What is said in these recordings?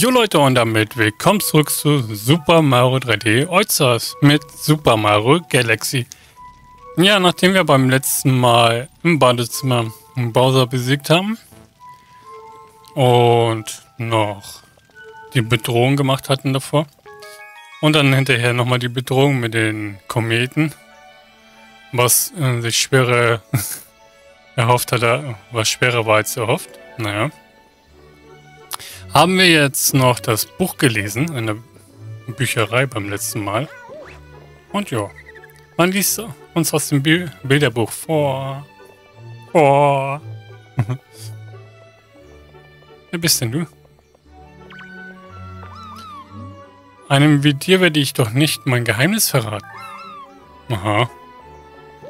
Jo Leute und damit willkommen zurück zu Super Mario 3D Oizers mit Super Mario Galaxy. Ja, nachdem wir beim letzten Mal im Badezimmer Bowser besiegt haben und noch die Bedrohung gemacht hatten davor und dann hinterher nochmal die Bedrohung mit den Kometen, was äh, sich schwerer erhofft hat, was schwerer war als erhofft. Naja haben wir jetzt noch das Buch gelesen in der Bücherei beim letzten Mal. Und ja, man liest uns aus dem Bilderbuch vor. Vor. Wer bist denn du? Einem wie dir werde ich doch nicht mein Geheimnis verraten. Aha.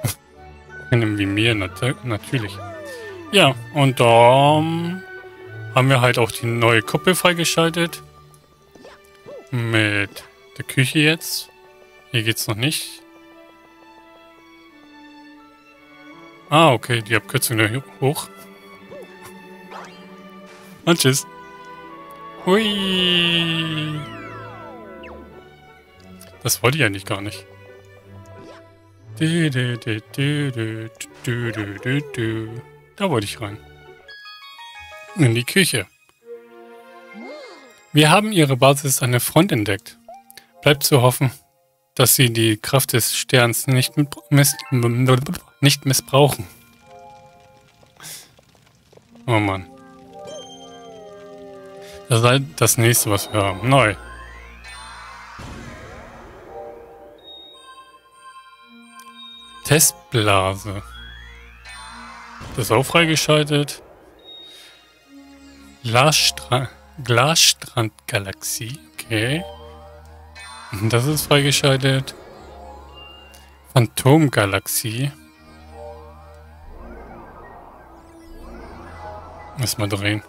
Einem wie mir nat natürlich. Ja, und dann haben wir halt auch die neue Kuppel freigeschaltet. Mit der Küche jetzt. Hier geht's noch nicht. Ah, okay, die Abkürzung da hoch. Und tschüss. Hui. Das wollte ich eigentlich gar nicht. Da wollte ich rein in die Küche. Wir haben ihre Basis an der Front entdeckt. Bleibt zu hoffen, dass sie die Kraft des Sterns nicht, miss nicht missbrauchen. Oh Mann. Das ist das nächste, was wir haben. Neu. Testblase. Das ist auch freigeschaltet. Glasstra Glasstrandgalaxie. Okay. Das ist freigeschaltet. Phantomgalaxie. Lass mal drehen.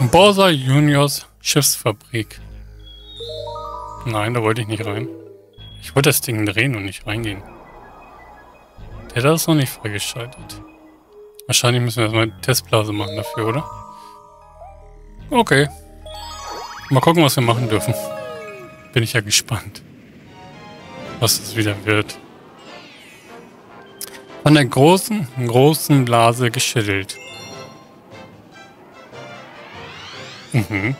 Borsa Juniors Schiffsfabrik. Nein, da wollte ich nicht rein. Ich wollte das Ding drehen und nicht reingehen. Der da ist noch nicht freigeschaltet. Wahrscheinlich müssen wir erstmal eine Testblase machen dafür, oder? Okay. Mal gucken, was wir machen dürfen. Bin ich ja gespannt. Was es wieder wird. Von der großen, großen Blase geschüttelt. Mhm.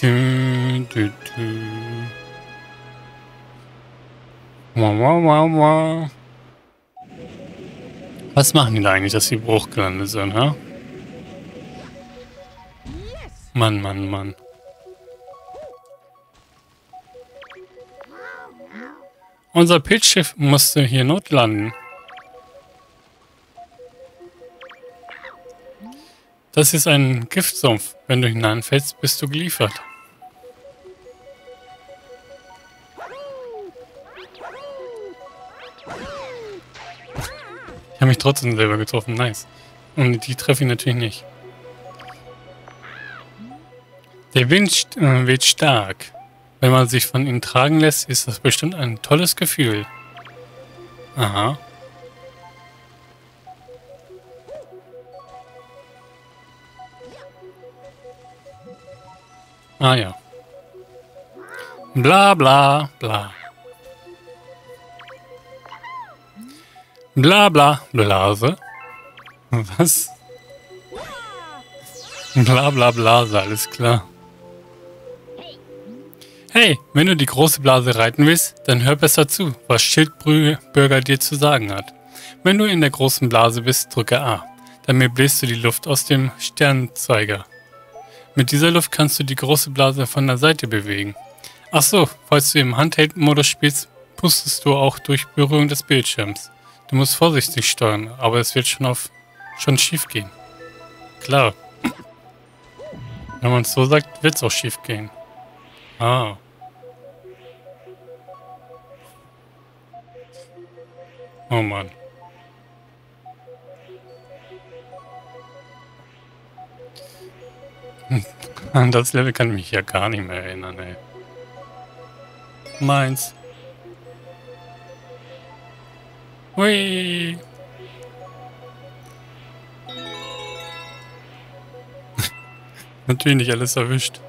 Du, du, du. Wow, wow, wow, wow. Was machen die da eigentlich, dass sie Bruch gelandet sind, ha? Mann, Mann, Mann. Unser Pilzschiff musste hier notlanden. Das ist ein Giftsumpf. Wenn du hineinfällst, bist du geliefert. Habe mich trotzdem selber getroffen. Nice. Und die treffe ich natürlich nicht. Der Wind äh, weht stark. Wenn man sich von ihm tragen lässt, ist das bestimmt ein tolles Gefühl. Aha. Ah ja. Bla bla bla. Blabla, Blase. Was? Blabla, Blase, alles klar. Hey, wenn du die große Blase reiten willst, dann hör besser zu, was Schildbürger dir zu sagen hat. Wenn du in der großen Blase bist, drücke A. Damit bläst du die Luft aus dem Sternzeiger. Mit dieser Luft kannst du die große Blase von der Seite bewegen. Ach so, falls du im Handheld-Modus spielst, pustest du auch durch Berührung des Bildschirms. Du musst vorsichtig steuern, aber es wird schon auf schon schief gehen. Klar. Wenn man es so sagt, wird es auch schief gehen. Ah. Oh Mann. An das Level kann ich mich ja gar nicht mehr erinnern, ey. Meins. Hui. Natürlich nicht alles erwischt.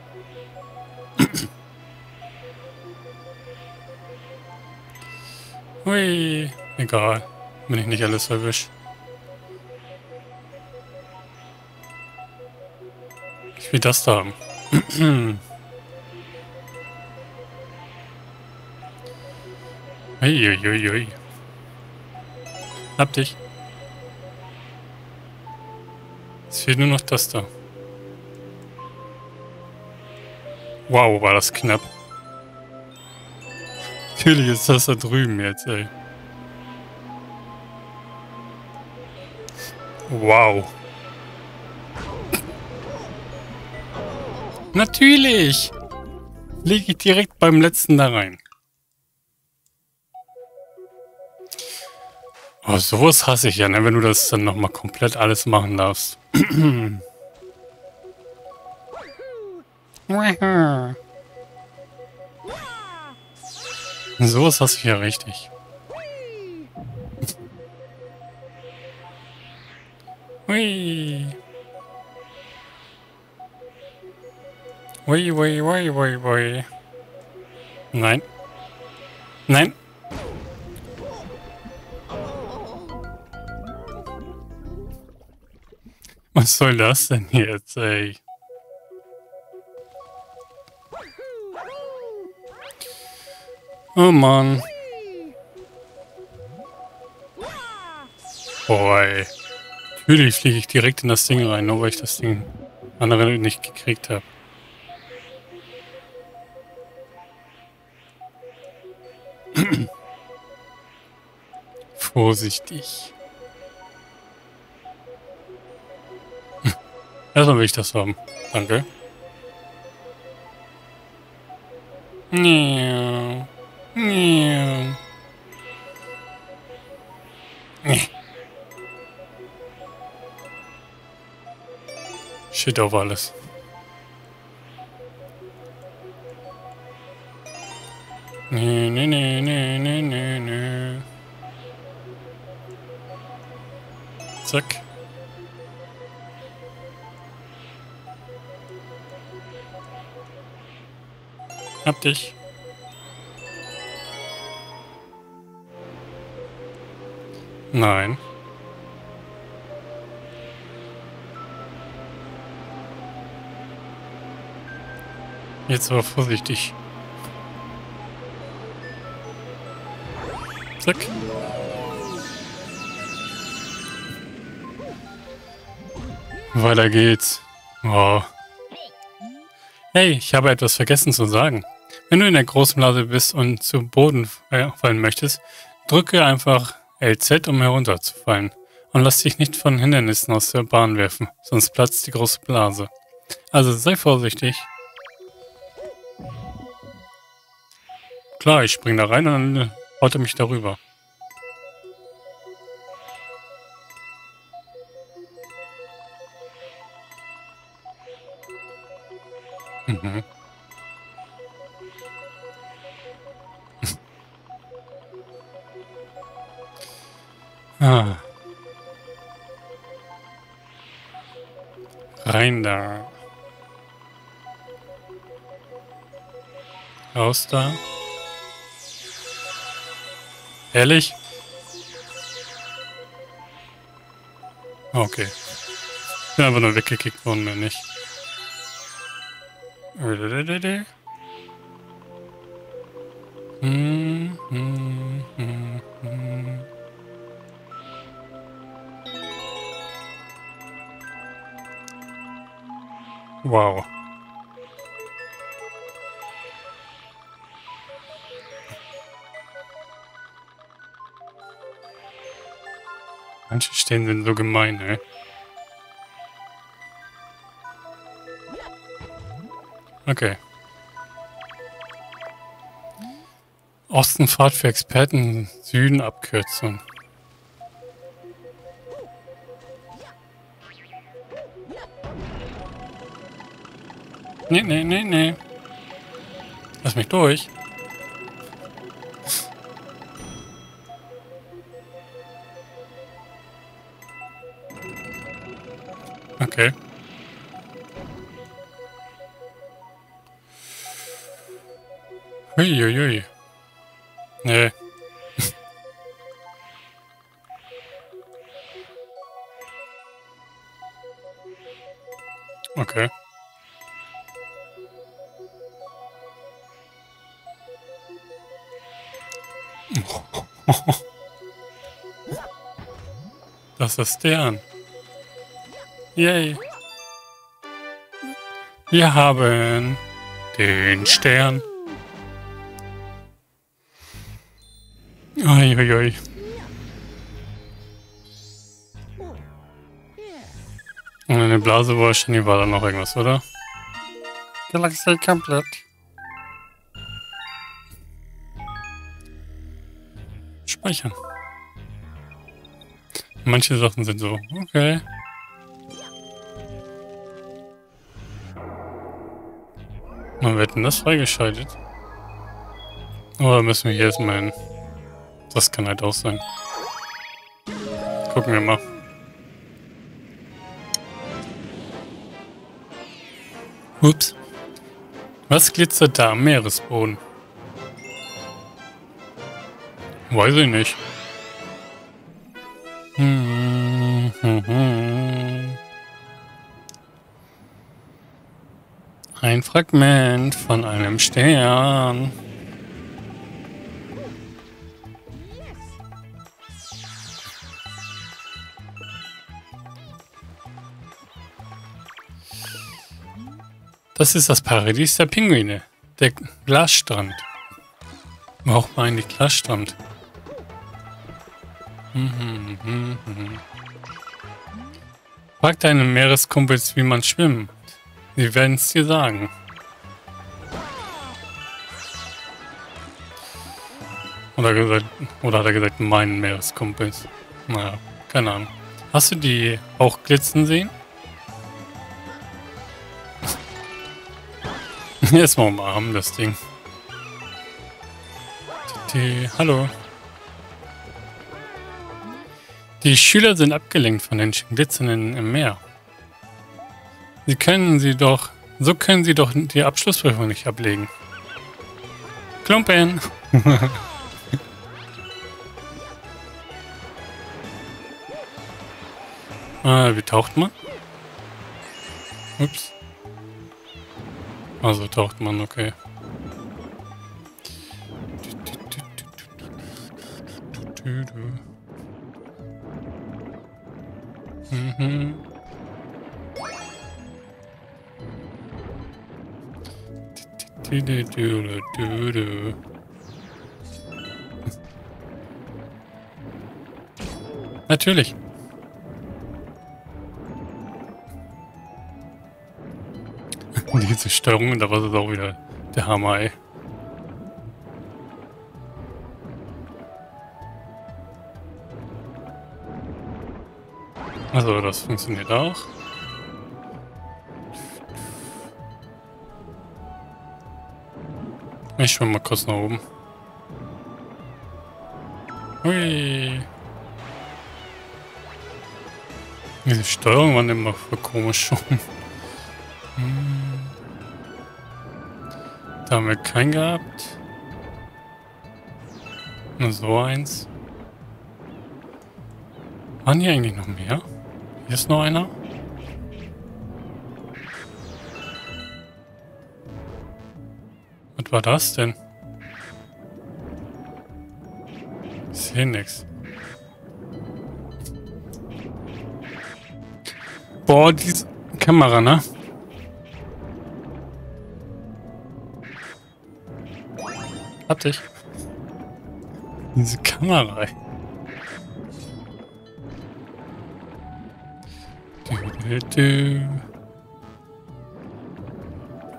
Hui. Egal. Wenn ich nicht alles erwischt. Ich will das da haben. Uiuiui. Hab dich. Es fehlt nur noch das da. Wow, war das knapp. Natürlich ist das da drüben jetzt, ey. Wow. Natürlich! Lege ich direkt beim letzten da rein. Oh, sowas hasse ich ja, ne? wenn du das dann nochmal komplett alles machen darfst. sowas hasse ich ja richtig. Hui. Hui, hui, hui, hui, hui. Nein. Nein. Was soll das denn jetzt, ey? Oh Mann. Boy. Natürlich fliege ich direkt in das Ding rein, nur weil ich das Ding andere nicht gekriegt habe. Vorsichtig. Erstmal will ich das haben. Danke. Miau. Miau. Shit auf alles. Hab dich. Nein. Jetzt aber vorsichtig. Zack. Weiter geht's. Oh. Hey, ich habe etwas vergessen zu sagen. Wenn du in der großen Blase bist und zu Boden fallen möchtest, drücke einfach LZ, um herunterzufallen. Und lass dich nicht von Hindernissen aus der Bahn werfen, sonst platzt die große Blase. Also sei vorsichtig. Klar, ich spring da rein und dann haut er mich darüber. Mhm. Ah. Rein da. Raus da. Ehrlich? Okay. Ich bin einfach nur weggekickt worden, mehr nicht. Manche Stellen sind so gemein, ey. Okay. Ostenfahrt für Experten, Süden Abkürzung. Nee, nee, nee, nee. Lass mich durch. Okay. Huiuiui. Nee. okay. Das ist der an. Yay. Wir haben den Stern. Uiuiui. Und eine Blase war wahrscheinlich war da noch irgendwas, oder? Galaxie komplett. Speichern. Manche Sachen sind so, okay. Man wird denn das freigeschaltet? Oder müssen wir hier erstmal hin? Das kann halt auch sein. Gucken wir mal. Ups. Was glitzert da am Meeresboden? Weiß ich nicht. Fragment von einem Stern. Das ist das Paradies der Pinguine. Der Glasstrand. Braucht man eigentlich Glasstrand? Frag deinen Meereskumpels, wie man schwimmt. Sie werden es dir sagen. Oder, gesagt, oder hat er gesagt, meinen Meereskumpels? Naja, keine Ahnung. Hast du die auch glitzen sehen? Erstmal umarmen, das Ding. Die, hallo. Die Schüler sind abgelenkt von den Glitzernden im Meer. Sie können sie doch... So können sie doch die Abschlussprüfung nicht ablegen. Klumpen! ah, wie taucht man? Ups. Also taucht man, okay. Mhm. Natürlich. Diese Steuerung, da war es auch wieder der Hammer, ey. Also, das funktioniert auch. Ich schwimme mal kurz nach oben. Hui. Diese Steuerung waren immer voll komisch schon. haben wir keinen gehabt. Nur so eins. Waren hier eigentlich noch mehr? Hier ist noch einer. Was war das denn? Ich sehe nichts. Boah, diese Kamera, ne? Hab dich. Diese Kamera.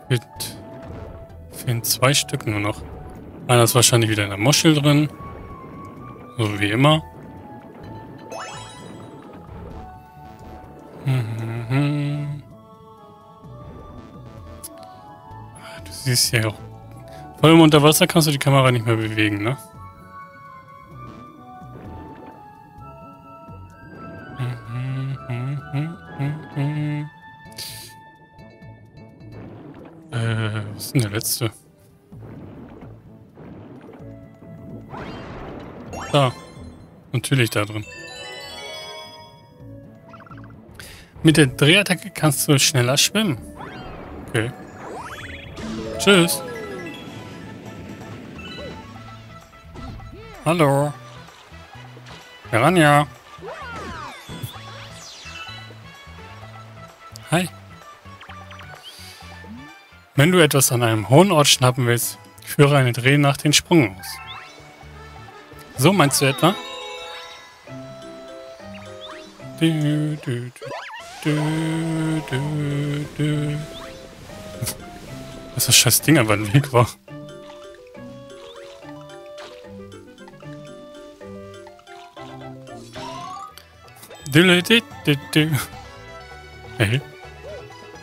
Mit fehlen zwei Stück nur noch. Einer ist wahrscheinlich wieder in der Muschel drin. So wie immer. Mhm. Du siehst ja auch. Vor allem unter Wasser kannst du die Kamera nicht mehr bewegen, ne? Mhm, mhm, mhm, äh, was ist denn der letzte? Da. Natürlich da drin. Mit der Drehattacke kannst du schneller schwimmen. Okay. Tschüss. Hallo. Piranha. Hi. Wenn du etwas an einem hohen Ort schnappen willst, führe eine Dreh nach den Sprung aus. So meinst du etwa? Du, du, du, du. Dass das scheiß Ding einfach ein Weg war. Hey.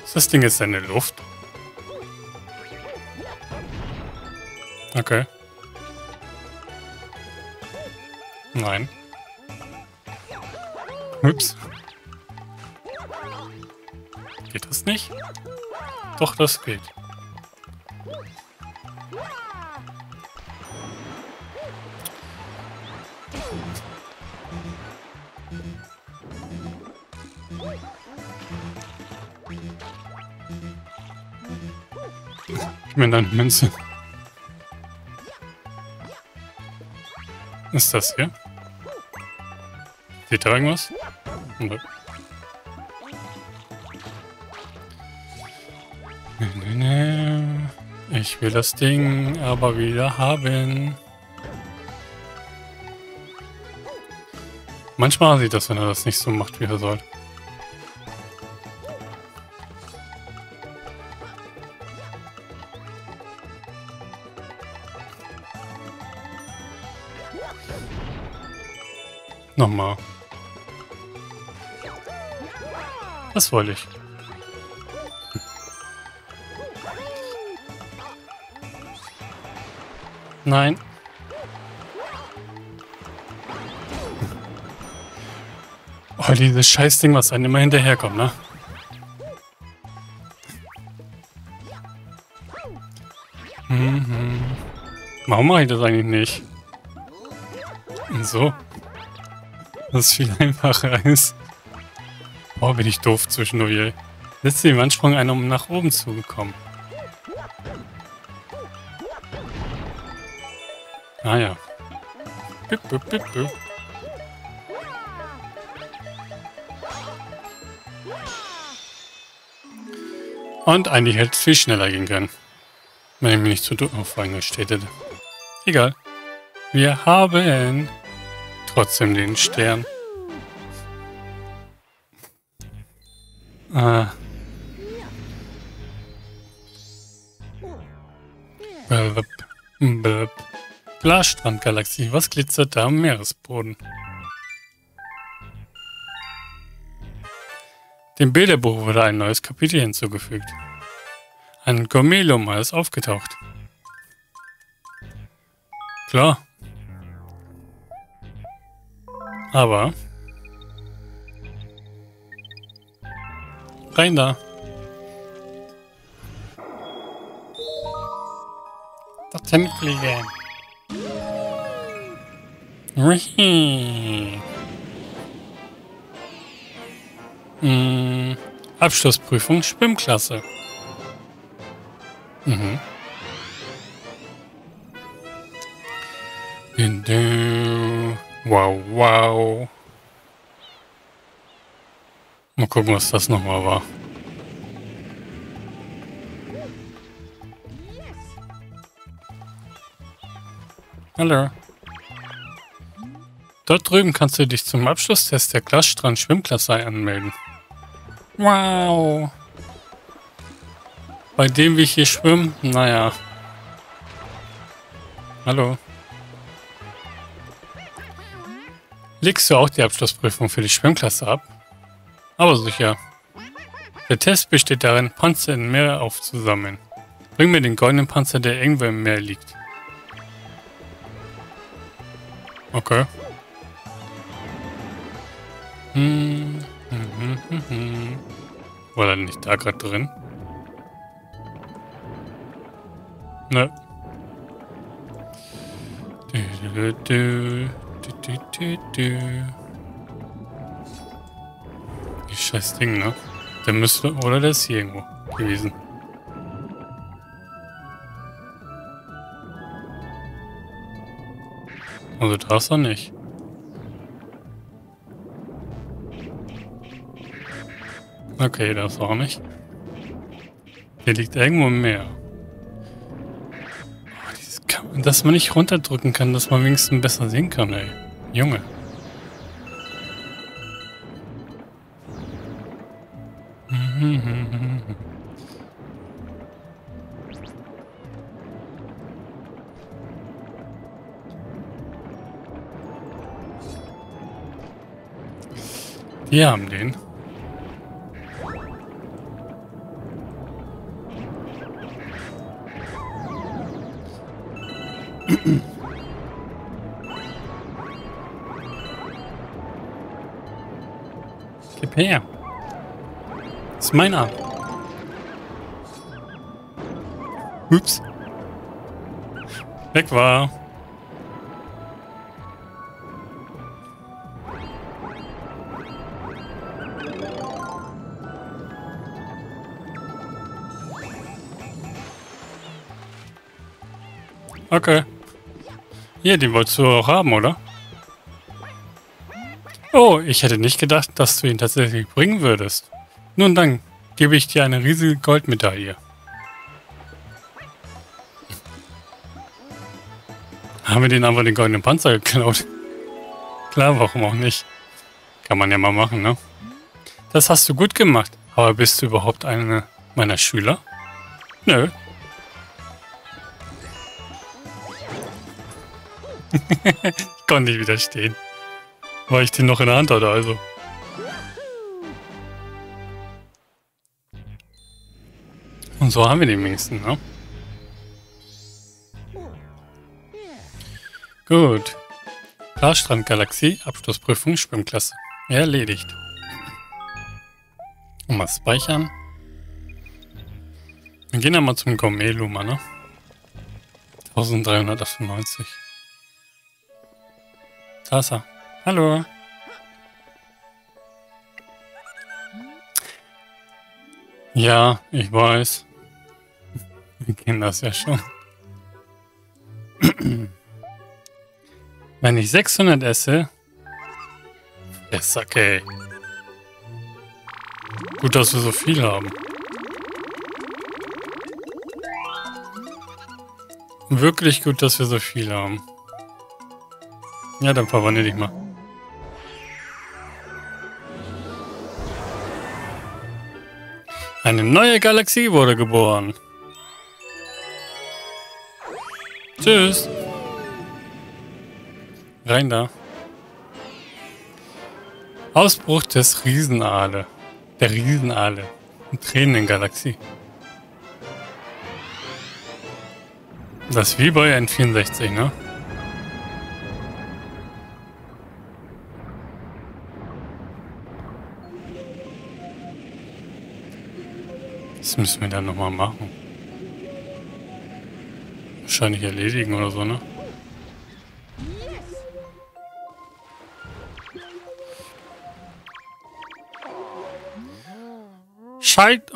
Ist das Ding jetzt in der Luft? Okay. Nein. Ups. Geht das nicht? Doch, das geht. Ich meine deine Münze. ist das hier? Seht ihr irgendwas? Nö. Ich will das Ding aber wieder haben. Manchmal sieht das, wenn er das nicht so macht, wie er soll. Nochmal. Was wollte ich? Nein. Oh, dieses Scheißding, was einem immer hinterherkommt, ne? Mhm. Warum mache ich das eigentlich nicht? So. Das viel einfacher ist. Oh, bin ich doof zwischendurch, Letzte im Ansprung einer um nach oben zugekommen. Ah ja. Bip, bip, bip, bip. Und eigentlich hätte es viel schneller gehen können. Wenn ich mich nicht zu doof eingestellt hätte. Egal. Wir haben trotzdem den Stern. Äh. Blub, blub. Glasstrandgalaxie, was glitzert da am Meeresboden? Dem Bilderbuch wurde ein neues Kapitel hinzugefügt. Ein Gourmetlummer ist aufgetaucht. Klar. Aber... Rein da. Dorthin fliegen. Hm. Abschlussprüfung Schwimmklasse. Wow, wow. Mal gucken, was das nochmal war. Hallo. Dort drüben kannst du dich zum Abschlusstest der Glasstrand Schwimmklasse anmelden. Wow. Bei dem, wie ich hier schwimme, naja. Hallo. Legst du auch die Abschlussprüfung für die Schwimmklasse ab? Aber sicher. Der Test besteht darin, Panzer im Meer aufzusammeln. Bring mir den goldenen Panzer, der irgendwo im Meer liegt. Okay. Hm, hm, hm, hm, hm. War er nicht da gerade drin? Ne. Du, du, du, Du, du, du, Die scheiß Ding, ne? Der müsste, oder der ist hier irgendwo gewesen. Also da ist er nicht. Okay, das auch nicht. Hier liegt irgendwo mehr. Oh, dass man nicht runterdrücken kann, dass man wenigstens besser sehen kann, ey. Junge. Die haben den. Her. Das ist meiner. Ups. Weg war. Okay. Hier, den wolltest du auch haben, oder? Oh, ich hätte nicht gedacht, dass du ihn tatsächlich bringen würdest. Nun dann, gebe ich dir eine riesige Goldmedaille. Haben wir den einfach den goldenen Panzer geklaut? Klar, warum auch nicht? Kann man ja mal machen, ne? Das hast du gut gemacht. Aber bist du überhaupt einer meiner Schüler? Nö, ich konnte nicht widerstehen. Weil ich den noch in der Hand hatte, also. Und so haben wir den wenigsten, ne? Gut. Klarstrand Galaxie, Abschlussprüfung, Schwimmklasse. Erledigt. Und mal speichern. Wir gehen dann mal zum Gourmet Luma, ne? 1398. Da ist er. Hallo. Ja, ich weiß. Wir kennen das ja schon. Wenn ich 600 esse... Yes, okay. Gut, dass wir so viel haben. Wirklich gut, dass wir so viel haben. Ja, dann verwandle dich mal. Eine neue Galaxie wurde geboren. Tschüss. Rein da. Ausbruch des Riesenale. Der Riesenale. Tränengalaxie. Das ist wie bei N64, ne? Das müssen wir dann nochmal machen. Wahrscheinlich erledigen oder so, ne? Scheit,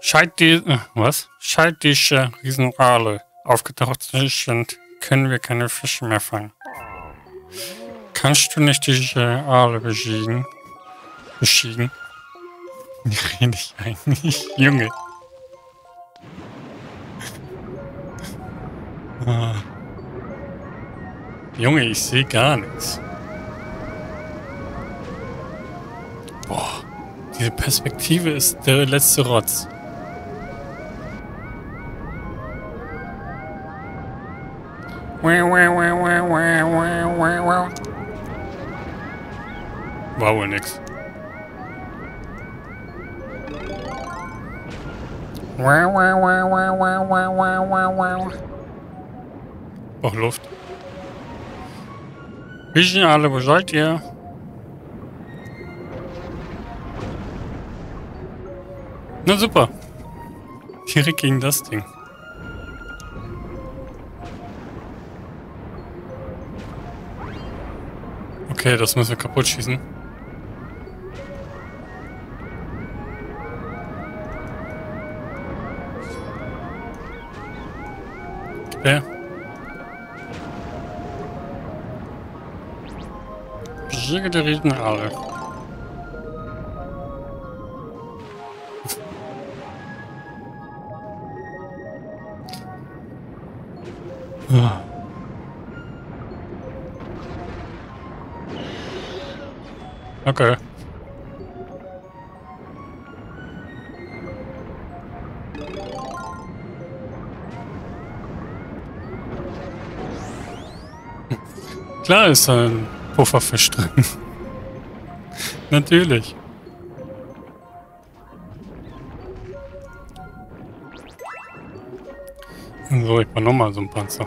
Scheit die, äh, was? Äh, Riesenale aufgetaucht sind, können wir keine Fische mehr fangen. Kannst du nicht die Aale besiegen? Beschieden? Wie rede ich eigentlich? Junge. Ah. Junge, ich sehe gar nichts. Boah, diese Perspektive ist der letzte Rotz. War wohl nix. Wow, wow, wow, wow, wow, wow, wow, wow. Auch Luft. Wie alle, wo seid ihr? Na super. Direkt gegen das Ding. Okay, das müssen wir kaputt schießen. Besiege die Riesenale. Ah. Okay. Klar ist da Pufferfisch drin. Natürlich. So, ich mach nochmal so ein Panzer.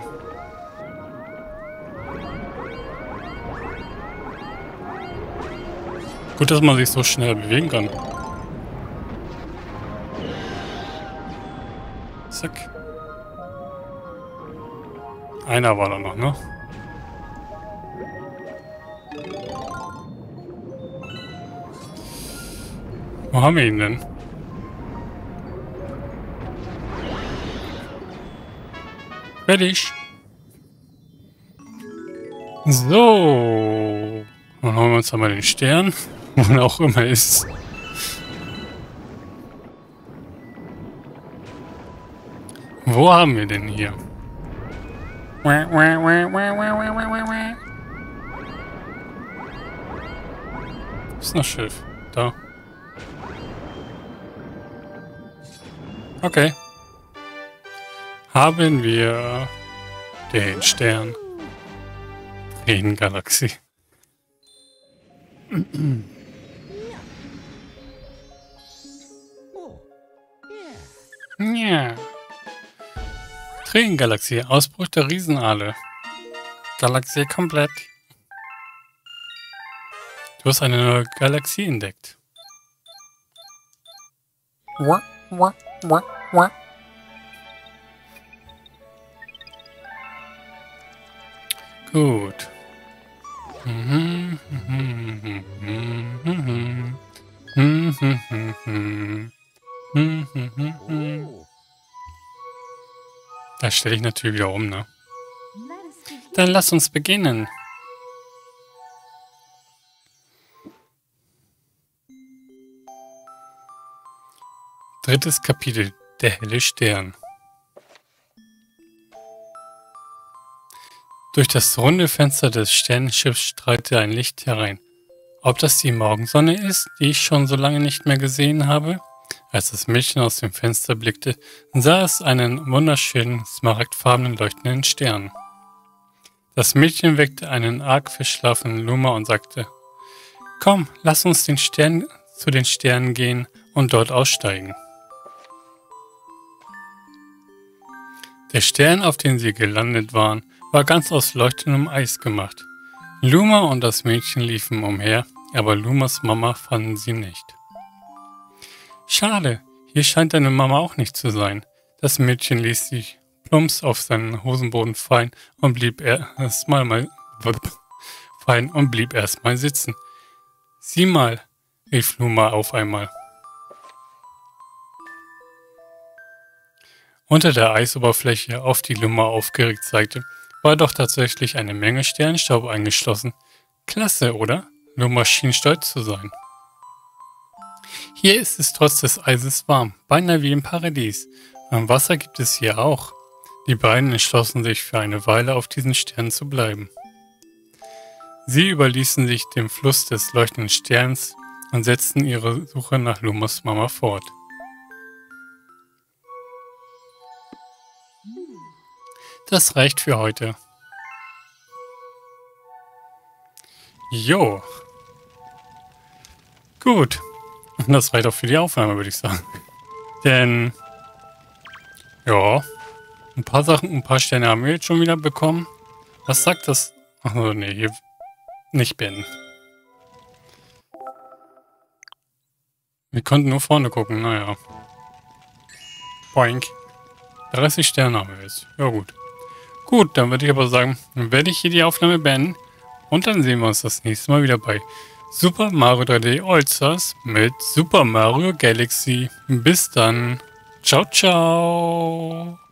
Gut, dass man sich so schnell bewegen kann. Zack. Einer war da noch, ne? Wo haben wir ihn denn? Fertig. So. Dann holen wir uns einmal den Stern. Wo auch immer ist. Wo haben wir denn hier? Ist noch Schiff. Da. Okay. Haben wir den Stern Galaxie. ja. Tränengalaxie, Ausbruch der Riesenale. Galaxie komplett. Du hast eine neue Galaxie entdeckt. Wah, wah, wah, wah. Gut. Da stelle ich natürlich wieder um, ne? Dann lass uns beginnen. Drittes Kapitel. Der helle Stern. Durch das runde Fenster des Sternenschiffs strahlte ein Licht herein. Ob das die Morgensonne ist, die ich schon so lange nicht mehr gesehen habe? Als das Mädchen aus dem Fenster blickte, sah es einen wunderschönen, smaragdfarbenen leuchtenden Stern. Das Mädchen weckte einen arg verschlafenen Luma und sagte, Komm, lass uns den Stern zu den Sternen gehen und dort aussteigen. Der Stern, auf den sie gelandet waren, war ganz aus leuchtendem Eis gemacht. Luma und das Mädchen liefen umher, aber Lumas Mama fanden sie nicht. Schade, hier scheint deine Mama auch nicht zu sein. Das Mädchen ließ sich plumps auf seinen Hosenboden fallen und blieb erstmal mal fallen und blieb erstmal sitzen. Sieh mal, rief Luma auf einmal. Unter der Eisoberfläche, auf die Luma aufgeregt zeigte, war doch tatsächlich eine Menge Sternstaub eingeschlossen. Klasse, oder? Nur Maschinen stolz zu sein. Hier ist es trotz des Eises warm, beinahe wie im Paradies. Am Wasser gibt es hier auch. Die beiden entschlossen sich für eine Weile auf diesen Stern zu bleiben. Sie überließen sich dem Fluss des leuchtenden Sterns und setzten ihre Suche nach Lumas Mama fort. Das reicht für heute. Jo. Gut. Das reicht auch für die Aufnahme, würde ich sagen. Denn, ja, ein paar Sachen, ein paar Sterne haben wir jetzt schon wieder bekommen. Was sagt das? Achso, nee, hier nicht Ben. Wir konnten nur vorne gucken, naja. Boink. 30 Sterne haben wir jetzt. Ja gut. Gut, dann würde ich aber sagen, dann werde ich hier die Aufnahme beenden. Und dann sehen wir uns das nächste Mal wieder bei Super Mario 3D All-Stars mit Super Mario Galaxy. Bis dann. Ciao, ciao.